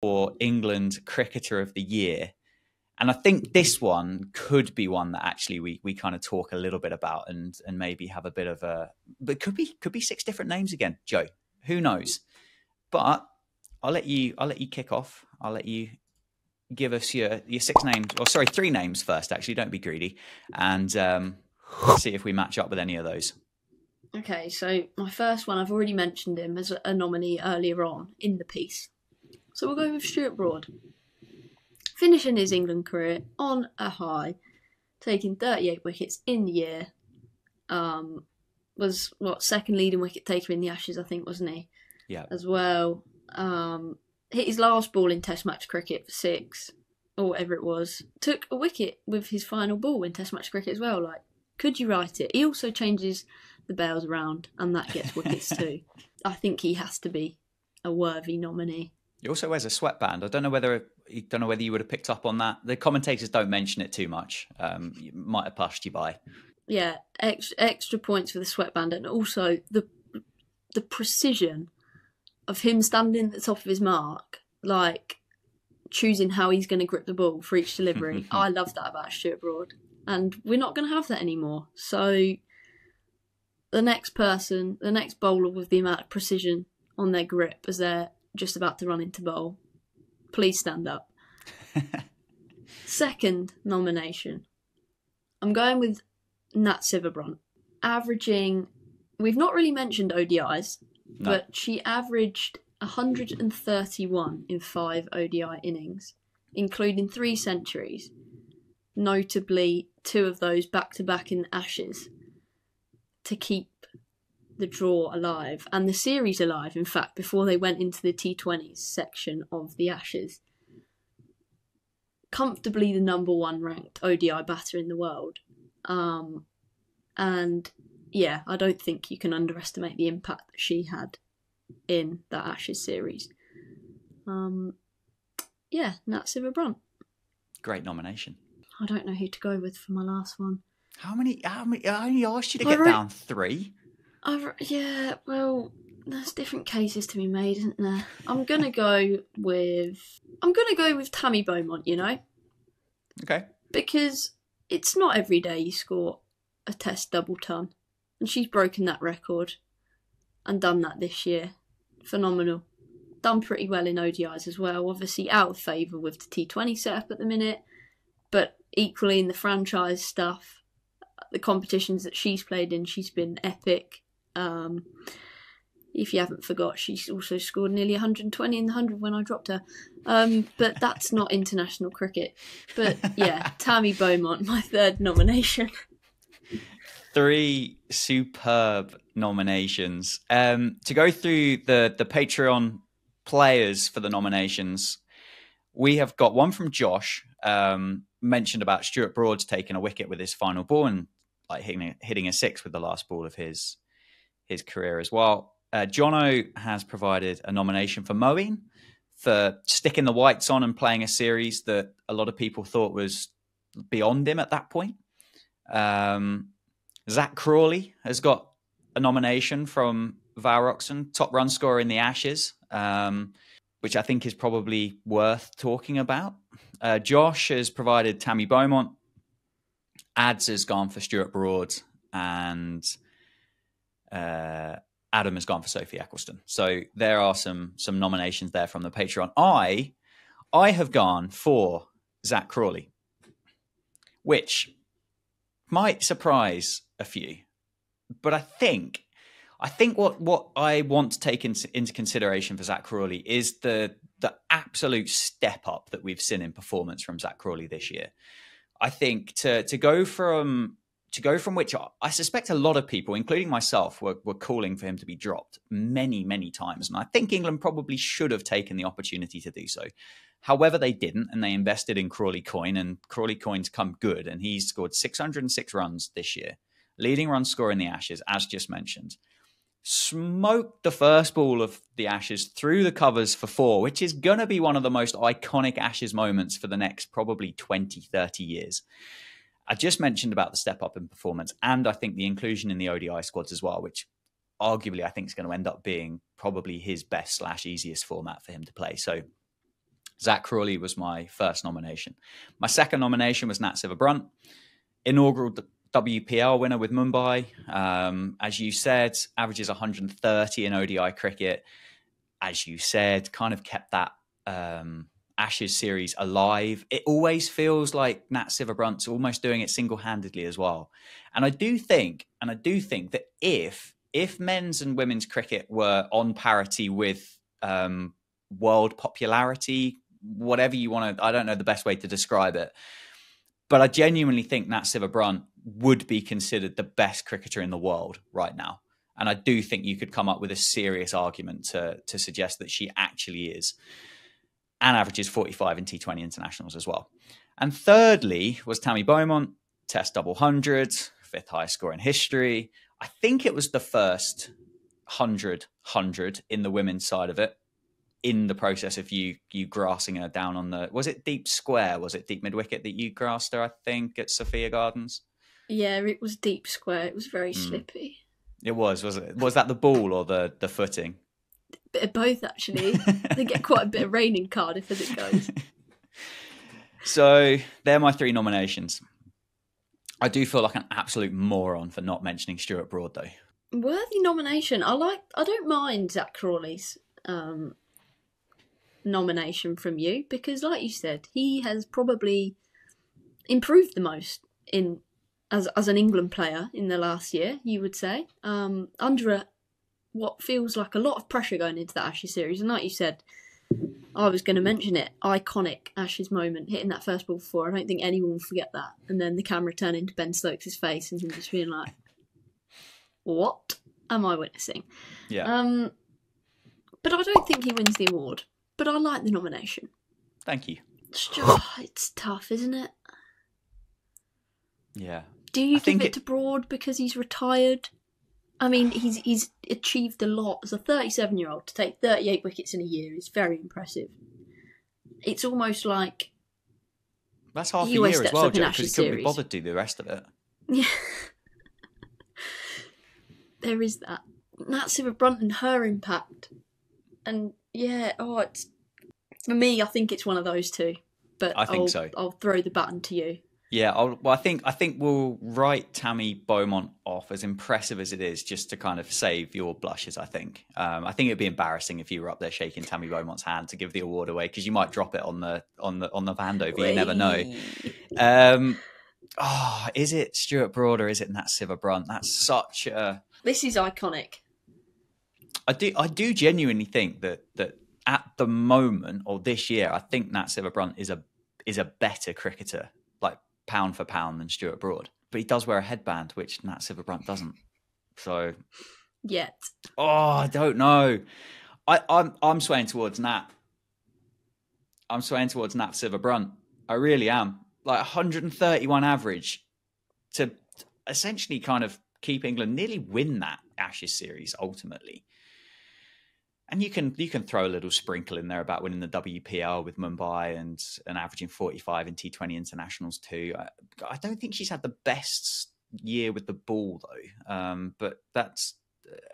for England Cricketer of the Year. And I think this one could be one that actually we we kind of talk a little bit about and and maybe have a bit of a but could be could be six different names again, Joe. Who knows? But I'll let you I'll let you kick off. I'll let you give us your your six names or sorry, three names first, actually. Don't be greedy. And um see if we match up with any of those. Okay, so my first one, I've already mentioned him as a nominee earlier on in the piece. So we'll go with Stuart Broad. Finishing his England career on a high, taking 38 wickets in the year. Um, was what second leading wicket taker in the Ashes, I think, wasn't he? Yeah. As well. Um, hit his last ball in Test match cricket for six, or whatever it was. Took a wicket with his final ball in Test match cricket as well. Like, could you write it? He also changes the bails around, and that gets wickets too. I think he has to be a worthy nominee. He also wears a sweatband. I don't know whether you don't know whether you would have picked up on that. The commentators don't mention it too much. Um, you might have passed you by. Yeah, extra, extra points for the sweatband, and also the the precision of him standing at the top of his mark, like choosing how he's going to grip the ball for each delivery. I love that about Stuart Broad, and we're not going to have that anymore. So the next person, the next bowler with the amount of precision on their grip as they're just about to run into bowl, please stand up. Second nomination, I'm going with Nat Sciver-Brunt, averaging. We've not really mentioned ODIs, No. but she averaged 131 in five ODI innings, including three centuries, notably two of those back to back in Ashes, to keep the draw alive and the series alive, in fact, before they went into the T20s section of the Ashes. Comfortably the number one ranked ODI batter in the world. Um, and yeah, I don't think you can underestimate the impact that she had in that Ashes series. Um, yeah, Nat Sciver-Brunt. Great nomination. I don't know who to go with for my last one. How many? How many? I only asked you to I get wrote- down three. I've, yeah, well, there's different cases to be made, isn't there? I'm gonna go with I'm gonna go with Tammy Beaumont. You know, Okay. because it's not every day you score a Test double ton, and she's broken that record and done that this year. Phenomenal. Done pretty well in ODIs as well. Obviously out of favour with the T20 setup at the minute, but equally in the franchise stuff, uh, the competitions that she's played in, she's been epic. Um, if you haven't forgot, she's also scored nearly 120 in the 100 when I dropped her. Um, but that's not international cricket. But yeah, Tammy Beaumont, my third nomination. Three superb nominations. Um, to go through the the Patreon players for the nominations, we have got one from Josh. Um, mentioned about Stuart Broad's taking a wicket with his final ball and like hitting a, hitting a six with the last ball of his his career as well. Uh, Jono has provided a nomination for Moeen for sticking the whites on and playing a series that a lot of people thought was beyond him at that point. Um, Zak Crawley has got a nomination from Varoxon, top run scorer in the Ashes, um, which I think is probably worth talking about. Uh, Josh has provided Tammy Beaumont. Ads has gone for Stuart Broad, and uh, Adam has gone for Sophie Ecclestone. So there are some some nominations there from the Patreon. I I have gone for Zak Crawley, which might surprise a few, but I think I think what what I want to take in, into consideration for Zak Crawley is the the absolute step up that we've seen in performance from Zak Crawley this year. I think to to go from to go from which I suspect a lot of people, including myself, were, were calling for him to be dropped many, many times. And I think England probably should have taken the opportunity to do so. However, they didn't, and they invested in Crawley Coin, and Crawley Coin's come good, and he's scored 606 runs this year, leading run scorer in the Ashes, as just mentioned. Smoked the first ball of the Ashes through the covers for four, which is going to be one of the most iconic Ashes moments for the next probably 20, 30 years. I just mentioned about the step up in performance, and I think the inclusion in the ODI squads as well, which arguably I think is going to end up being probably his best slash easiest format for him to play. So Zak Crawley was my first nomination. My second nomination was Nat Sciver-Brunt, inaugural WPL winner with Mumbai. Um, as you said, averages 130 in ODI cricket. As you said, kind of kept that um, Ashes series alive. It always feels like Nat Sciver-Brunt's almost doing it single handedly as well. And I do think, and I do think that if if men's and women's cricket were on parity with um, world popularity, whatever you want to, I don't know the best way to describe it, but I genuinely think Nat Sciver-Brunt would be considered the best cricketer in the world right now. And I do think you could come up with a serious argument to to suggest that she actually is and averages 45 in T20 internationals as well. And thirdly was Tammy Beaumont, Test double hundred, fifth highest score in history. I think it was the first 100 100 in the women's side of it in the process of you you grassing her down on the was it deep square was it deep mid wicket that you grassed her I think at Sophia Gardens Yeah, it was deep square. It was very Mm. slippy. it was was it was that the ball or the the footing Bit of both, actually. they get quite a bit of rain in Cardiff as it goes. so they're my three nominations I do feel like an absolute moron for not mentioning Stuart Broad though Worthy nomination. I like. I don't mind Zak Crawley's um, nomination from you because, like you said, he has probably improved the most in as as an England player in the last year. You would say um, under a, what feels like a lot of pressure going into that Ashes series, and like you said, I was going to mention it. Iconic Ashes moment, hitting that first ball before. I don't think anyone will forget that. And then the camera turning to Ben Stokes' face and him just being like, "What am I witnessing?" yeah Um, but I don't think he wins the award. But I like the nomination. thank you It's, just, it's tough, isn't it? yeah Do you I give think it, it- to Broad because he's retired? I mean, he's he's achieved a lot as a 37 year old to take 38 wickets in a year is very impressive. It's almost like that's half a year as well Joe because he couldn't be bothered to do the rest of it yeah, there is that. Nat Sciver-Brunt and her impact, and yeah, oh, it's for me. I think it's one of those two. But I think will so. I'll throw the baton to you. Yeah, I'll, well, I think I think we'll write Tammy Beaumont off as impressive as it is, just to kind of save your blushes. I think. Um, I think it'd be embarrassing if you were up there shaking Tammy Beaumont's hand to give the award away because you might drop it on the on the on the Vandover. You never know. Um, oh, is it Stuart Broad or is it Nat Sciver-Brunt? That's such a. This is iconic. I do I do genuinely think that that at the moment or this year, I think Nat Sciver-Brunt is a is a better cricketer, pound for pound, than Stuart Broad. But he does wear a headband, which Nat Sciver-Brunt doesn't. So, Yet. oh, I don't know. I, I'm I'm swaying towards Nat. I'm swaying towards Nat Sciver-Brunt. I really am. Like 131 average to essentially kind of keep England nearly win that Ashes series ultimately. And you can you can throw a little sprinkle in there about winning the WPL with Mumbai and and averaging 45 in T20 internationals too. I, I don't think she's had the best year with the ball though. Um, but that's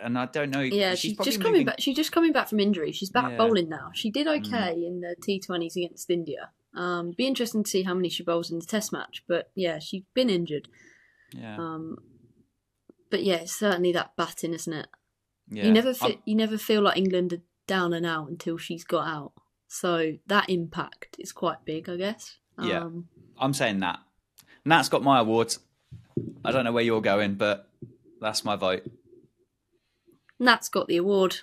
and I don't know. Yeah, she's she's just coming moving- back. She's just coming back from injury. She's back Yeah. bowling now. She did Mm. okay in the T20s against India. Um, be interesting to see how many she bowls in the Test match. But yeah, she's been injured. Yeah, Um, but yeah, it's certainly that batting, isn't it? Yeah. You never fe- you never feel like England are down and out until she's got out. So that impact is quite big, I guess. Yeah. Um, I'm saying that. Nat's got my awards. I don't know where you're going, but that's my vote. Nat's got the award.